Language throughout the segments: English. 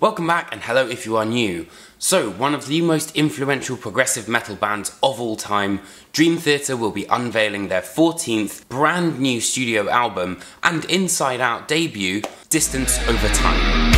Welcome back and hello if you are new. So, one of the most influential progressive metal bands of all time, Dream Theater will be unveiling their 14th brand new studio album and Inside Out debut, Distance Over Time.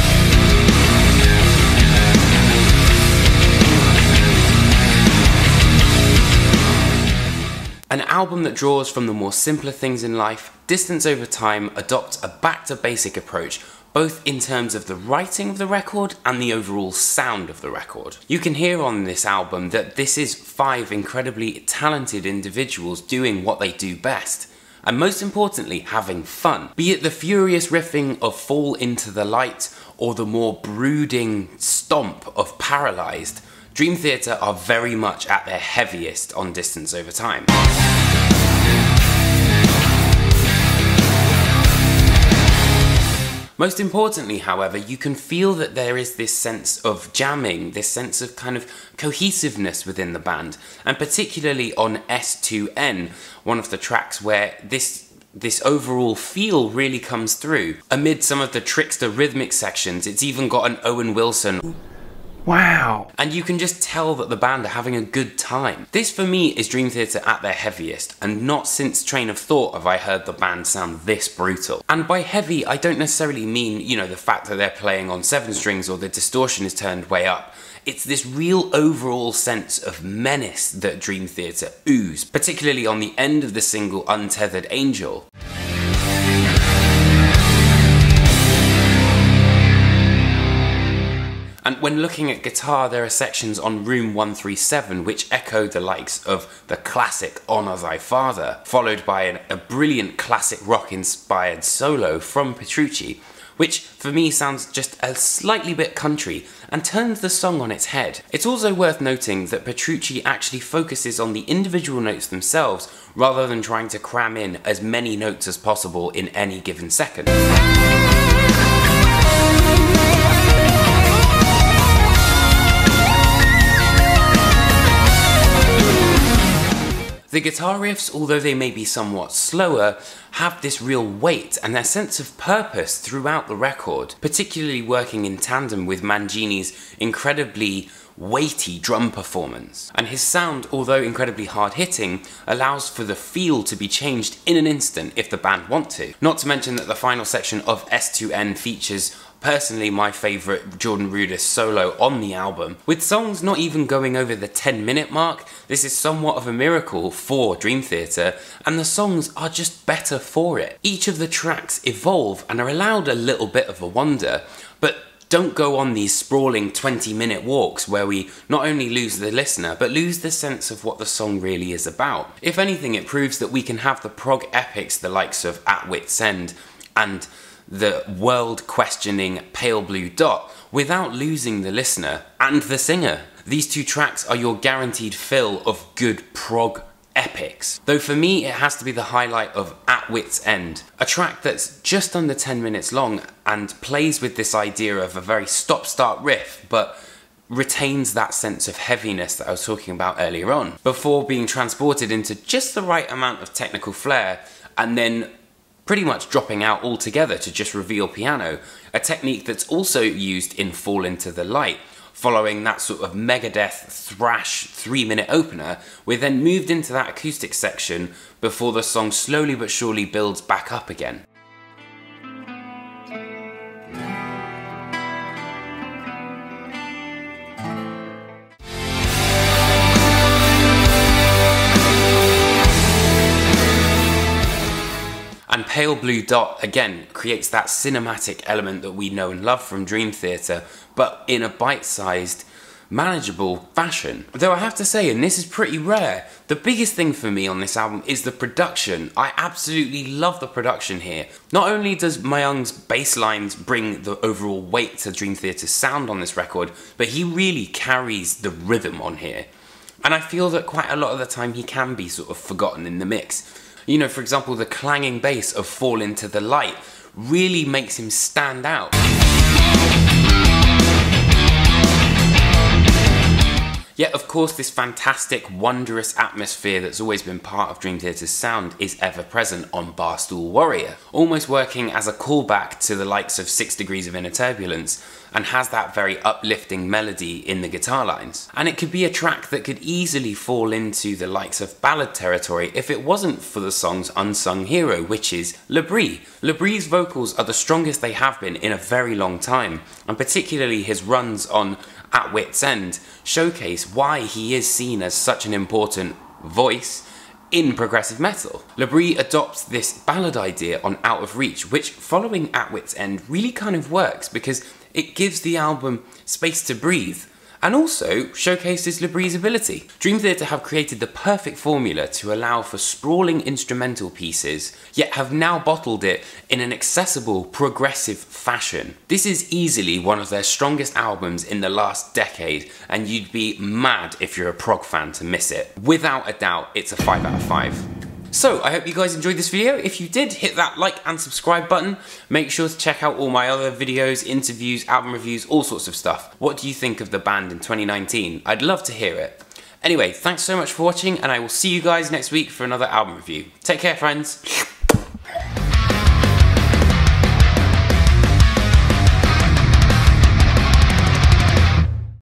An album that draws from the more simpler things in life, Distance Over Time adopts a back to basic approach, both in terms of the writing of the record and the overall sound of the record. You can hear on this album that this is five incredibly talented individuals doing what they do best. And most importantly, having fun. Be it the furious riffing of Fall Into the Light or the more brooding stomp of Paralysed, Dream Theater are very much at their heaviest on Distance Over Time. Most importantly, however, you can feel that there is this sense of jamming, this sense of kind of cohesiveness within the band, and particularly on S2N, one of the tracks where this this overall feel really comes through. Amid some of the trickster rhythmic sections, it's even got an Owen Wilson Wow. and you can just tell that the band are having a good time. This for me is Dream Theater at their heaviest, and not since Train of Thought have I heard the band sound this brutal. And by heavy, I don't necessarily mean, you know, the fact that they're playing on seven strings or the distortion is turned way up. It's this real overall sense of menace that Dream Theater ooze, particularly on the end of the single Untethered Angel. And when looking at guitar, there are sections on Room 137 which echo the likes of the classic Honour Thy Father, followed by an, a brilliant classic rock inspired solo from Petrucci, which for me sounds just a slightly bit country and turns the song on its head. It's also worth noting that Petrucci actually focuses on the individual notes themselves rather than trying to cram in as many notes as possible in any given second. The guitar riffs, although they may be somewhat slower, have this real weight and their sense of purpose throughout the record, particularly working in tandem with Mangini's incredibly weighty drum performance. And his sound, although incredibly hard hitting, allows for the feel to be changed in an instant if the band want to. Not to mention that the final section of S2N features personally my favourite Jordan Rudess solo on the album. With songs not even going over the 10 minute mark, this is somewhat of a miracle for Dream Theater, and the songs are just better for it. Each of the tracks evolve and are allowed a little bit of a wonder, but don't go on these sprawling 20 minute walks where we not only lose the listener, but lose the sense of what the song really is about. If anything, it proves that we can have the prog epics, the likes of At Wit's End and the world questioning Pale Blue Dot without losing the listener and the singer. These two tracks are your guaranteed fill of good prog epics. Though for me, it has to be the highlight of At Wit's End, a track that's just under 10 minutes long and plays with this idea of a very stop start riff, but retains that sense of heaviness that I was talking about earlier on, before being transported into just the right amount of technical flair and then pretty much dropping out altogether to just reveal piano, a technique that's also used in Fall Into the Light. Following that sort of Megadeth thrash three minute opener, we're then moved into that acoustic section before the song slowly but surely builds back up again. Pale Blue Dot, again, creates that cinematic element that we know and love from Dream Theater, but in a bite sized, manageable fashion. Though I have to say, and this is pretty rare, the biggest thing for me on this album is the production. I absolutely love the production here. Not only does Myung's bass lines bring the overall weight to Dream Theater's sound on this record, but he really carries the rhythm on here. And I feel that quite a lot of the time he can be sort of forgotten in the mix. You know, for example, the clanging bass of Fall Into the Light really makes him stand out. Yet, of course, this fantastic, wondrous atmosphere that's always been part of Dream Theater's sound is ever present on Barstool Warrior, almost working as a callback to the likes of Six Degrees of Inner Turbulence, and has that very uplifting melody in the guitar lines. And it could be a track that could easily fall into the likes of ballad territory if it wasn't for the song's unsung hero, which is Labrie. Labrie's vocals are the strongest they have been in a very long time, and particularly his runs on At Wit's End showcase why he is seen as such an important voice in progressive metal. Labrie adopts this ballad idea on Out of Reach, which following At Wit's End really kind of works because it gives the album space to breathe and also showcases Labrie's ability. Dream Theater have created the perfect formula to allow for sprawling instrumental pieces, yet have now bottled it in an accessible, progressive fashion. This is easily one of their strongest albums in the last decade, and you'd be mad if you're a prog fan to miss it. Without a doubt, it's a 5 out of 5. So, I hope you guys enjoyed this video. If you did, hit that like and subscribe button. Make sure to check out all my other videos, interviews, album reviews, all sorts of stuff. What do you think of the band in 2019? I'd love to hear it. Anyway, thanks so much for watching, and I will see you guys next week for another album review. Take care, friends.